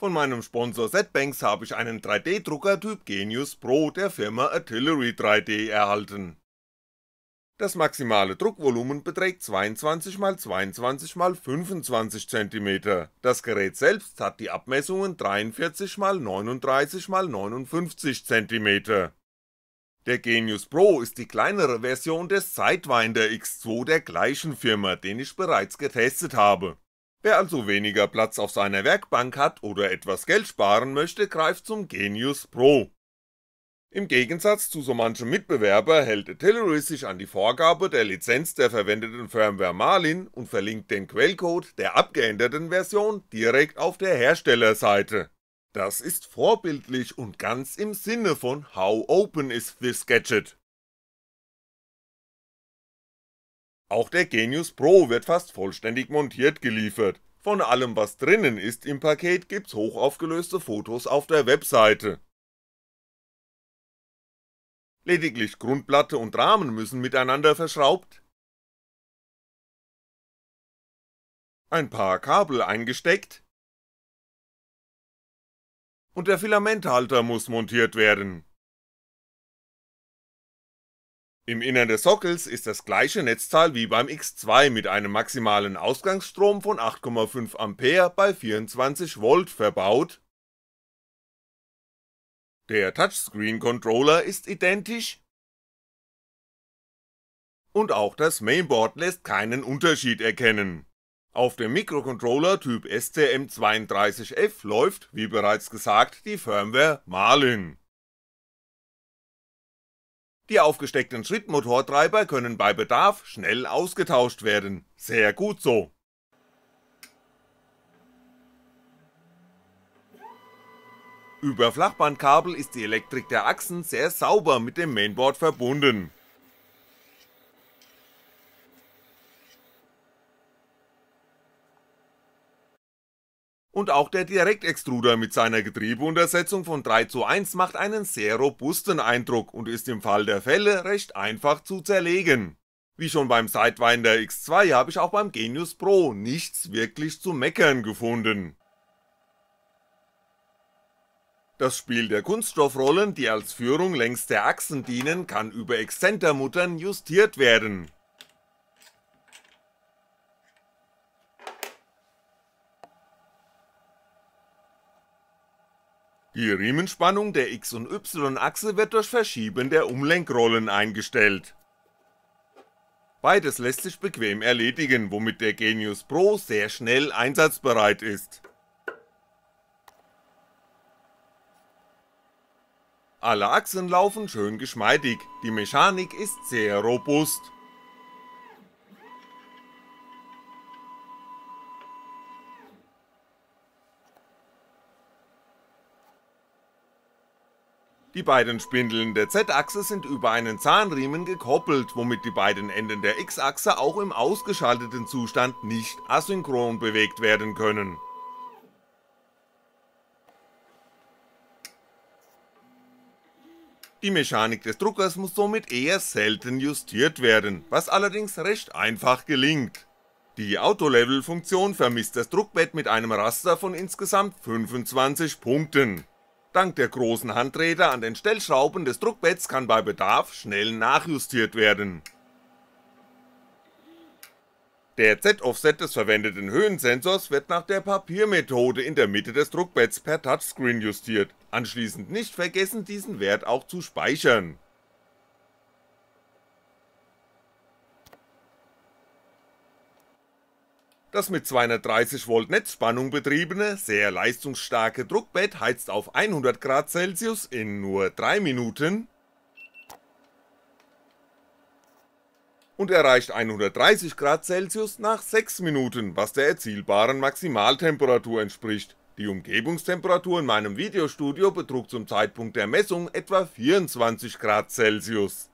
Von meinem Sponsor ZBanks habe ich einen 3D-Drucker Typ Genius Pro der Firma Artillery 3D erhalten. Das maximale Druckvolumen beträgt 22x22x25cm, das Gerät selbst hat die Abmessungen 43x39x59cm. Der Genius Pro ist die kleinere Version des Sidewinder X2 der gleichen Firma, den ich bereits getestet habe. Wer also weniger Platz auf seiner Werkbank hat oder etwas Geld sparen möchte, greift zum Genius Pro. Im Gegensatz zu so manchem Mitbewerber hält Artillery sich an die Vorgabe der Lizenz der verwendeten Firmware Marlin und verlinkt den Quellcode der abgeänderten Version direkt auf der Herstellerseite. Das ist vorbildlich und ganz im Sinne von How open is this gadget? Auch der Genius Pro wird fast vollständig montiert geliefert, von allem was drinnen ist im Paket gibt's hochaufgelöste Fotos auf der Webseite. Lediglich Grundplatte und Rahmen müssen miteinander verschraubt, ein paar Kabel eingesteckt. Und der Filamenthalter muss montiert werden im Innern des Sockels ist das gleiche Netzteil wie beim X2 mit einem maximalen Ausgangsstrom von 8,5A bei 24V verbaut. Der Touchscreen-Controller ist identisch und auch das Mainboard lässt keinen Unterschied erkennen. Auf dem Mikrocontroller Typ STM32F läuft, wie bereits gesagt, die Firmware Marlin. Die aufgesteckten Schrittmotortreiber können bei Bedarf schnell ausgetauscht werden, sehr gut so. Über Flachbandkabel ist die Elektrik der Achsen sehr sauber mit dem Mainboard verbunden Und auch der Direktextruder mit seiner Getriebeuntersetzung von 3 zu 1 macht einen sehr robusten Eindruck und ist im Fall der Fälle recht einfach zu zerlegen. Wie schon beim Sidewinder X2 habe ich auch beim Genius Pro nichts wirklich zu meckern gefunden. Das Spiel der Kunststoffrollen, die als Führung längs der Achsen dienen, kann über Exzentermuttern justiert werden Die Riemenspannung der X- und Y-Achse wird durch Verschieben der Umlenkrollen eingestellt. Beides lässt sich bequem erledigen, womit der Genius Pro sehr schnell einsatzbereit ist. Alle Achsen laufen schön geschmeidig, die Mechanik ist sehr robust Die beiden Spindeln der Z-Achse sind über einen Zahnriemen gekoppelt, womit die beiden Enden der X-Achse auch im ausgeschalteten Zustand nicht asynchron bewegt werden können. Die Mechanik des Druckers muss somit eher selten justiert werden, was allerdings recht einfach gelingt. Die Autolevel-Funktion vermisst das Druckbett mit einem Raster von insgesamt 25 Punkten Dank der großen Handräder an den Stellschrauben des Druckbetts kann bei Bedarf schnell nachjustiert werden. Der Z-Offset des verwendeten Höhensensors wird nach der Papiermethode in der Mitte des Druckbetts per Touchscreen justiert, anschließend nicht vergessen diesen Wert auch zu speichern Das mit 230V Netzspannung betriebene, sehr leistungsstarke Druckbett heizt auf 100°C in nur 3 Minuten und erreicht 130°C nach 6 Minuten, was der erzielbaren Maximaltemperatur entspricht, die Umgebungstemperatur in meinem Videostudio betrug zum Zeitpunkt der Messung etwa 24°C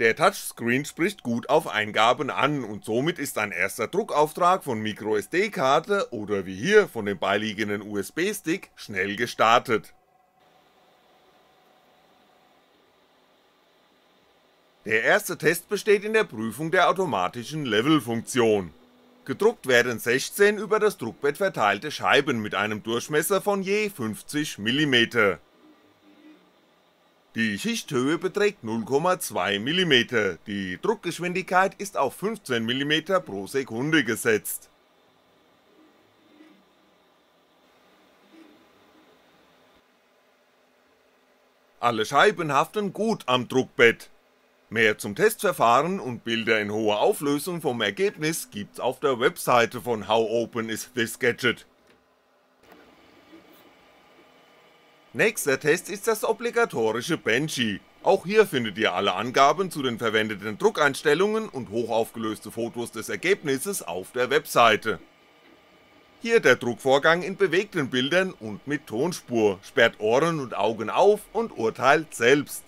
Der Touchscreen spricht gut auf Eingaben an und somit ist ein erster Druckauftrag von MicroSD-Karte oder wie hier von dem beiliegenden USB-Stick schnell gestartet. Der erste Test besteht in der Prüfung der automatischen Level-Funktion. Gedruckt werden 16 über das Druckbett verteilte Scheiben mit einem Durchmesser von je 50mm. Die Schichthöhe beträgt 0,2mm, die Druckgeschwindigkeit ist auf 15mm pro Sekunde gesetzt. Alle Scheiben haften gut am Druckbett, Mehr zum Testverfahren und Bilder in hoher Auflösung vom Ergebnis gibt's auf der Webseite von How Open is this Gadget. Nächster Test ist das obligatorische Benchy, auch hier findet ihr alle Angaben zu den verwendeten Druckeinstellungen und hochaufgelöste Fotos des Ergebnisses auf der Webseite. Hier der Druckvorgang in bewegten Bildern und mit Tonspur, sperrt Ohren und Augen auf und urteilt selbst.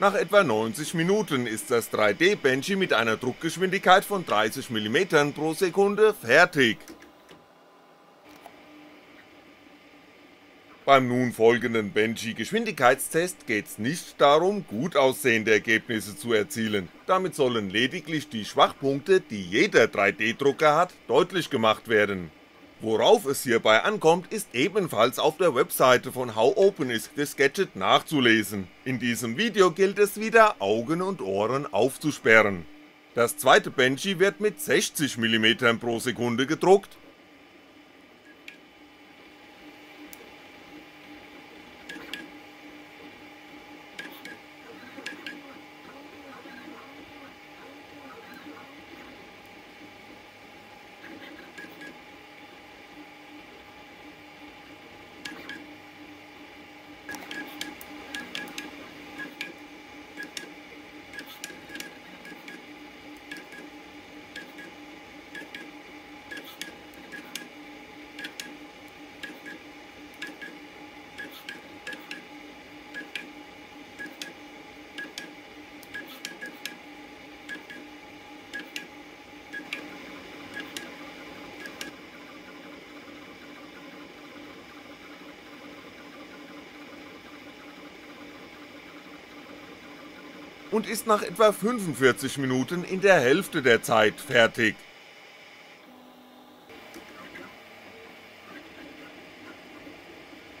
Nach etwa 90 Minuten ist das 3D-Benchy mit einer Druckgeschwindigkeit von 30mm pro Sekunde fertig. Beim nun folgenden Benchy Geschwindigkeitstest geht's nicht darum, gut aussehende Ergebnisse zu erzielen, damit sollen lediglich die Schwachpunkte, die jeder 3D-Drucker hat, deutlich gemacht werden Worauf es hierbei ankommt, ist ebenfalls auf der Webseite von How Open is this Gadget nachzulesen, in diesem Video gilt es wieder Augen und Ohren aufzusperren. Das zweite Benchy wird mit 60mm pro Sekunde gedruckt und ist nach etwa 45 Minuten in der Hälfte der Zeit fertig.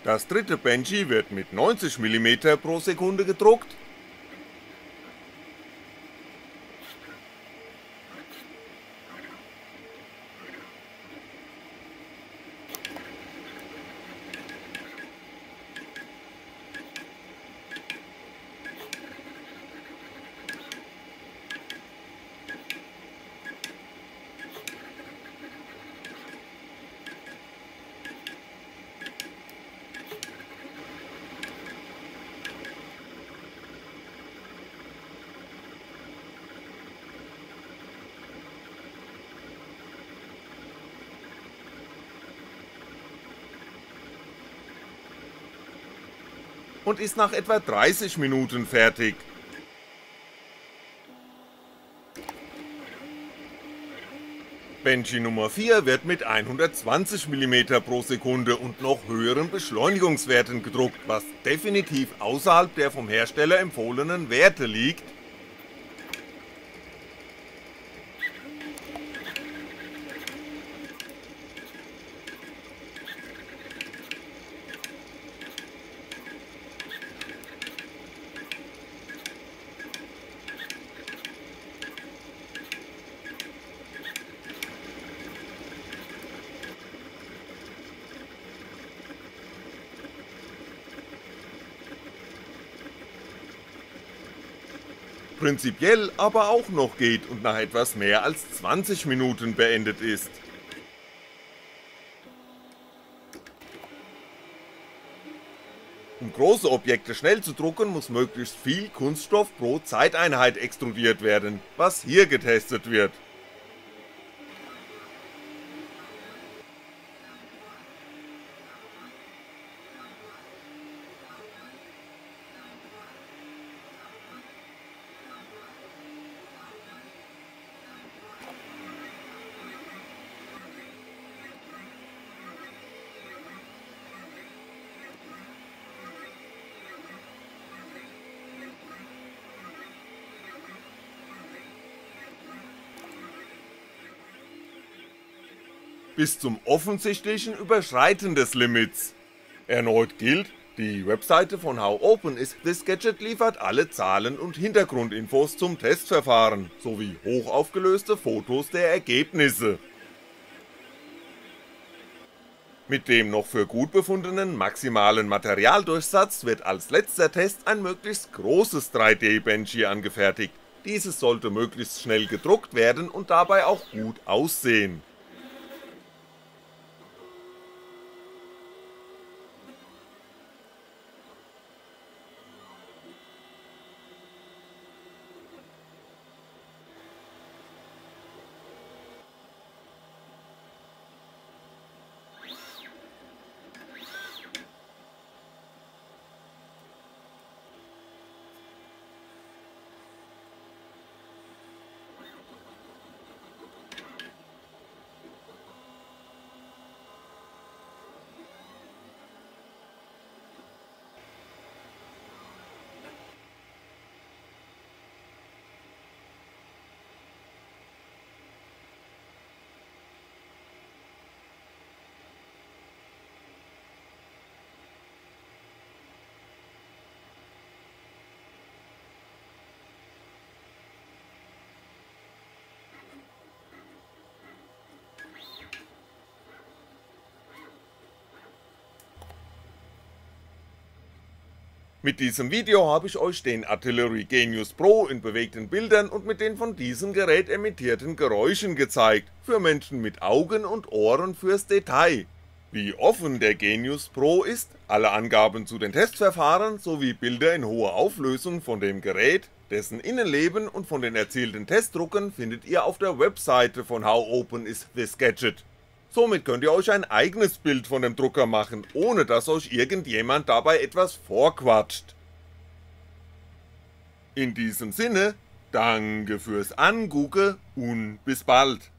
Das dritte Benchy wird mit 90mm pro Sekunde gedruckt und ist nach etwa 30 Minuten fertig. Benchy Nummer 4 wird mit 120mm pro Sekunde und noch höheren Beschleunigungswerten gedruckt, was definitiv außerhalb der vom Hersteller empfohlenen Werte liegt prinzipiell aber auch noch geht und nach etwas mehr als 20 Minuten beendet ist. Um große Objekte schnell zu drucken, muss möglichst viel Kunststoff pro Zeiteinheit extrudiert werden, was hier getestet wird. Bis zum offensichtlichen Überschreiten des Limits. Erneut gilt, die Webseite von How Open is This Gadget liefert alle Zahlen und Hintergrundinfos zum Testverfahren, sowie hochaufgelöste Fotos der Ergebnisse. Mit dem noch für gut befundenen maximalen Materialdurchsatz wird als letzter Test ein möglichst großes 3D-Benchy angefertigt, dieses sollte möglichst schnell gedruckt werden und dabei auch gut aussehen. Mit diesem Video habe ich euch den Artillery Genius Pro in bewegten Bildern und mit den von diesem Gerät emittierten Geräuschen gezeigt, für Menschen mit Augen und Ohren fürs Detail. Wie offen der Genius Pro ist, alle Angaben zu den Testverfahren sowie Bilder in hoher Auflösung von dem Gerät, dessen Innenleben und von den erzielten Testdrucken findet ihr auf der Webseite von How Open is This Gadget. Somit könnt ihr euch ein eigenes Bild von dem Drucker machen, ohne dass euch irgendjemand dabei etwas vorquatscht. In diesem Sinne, danke fürs Angucken und bis bald.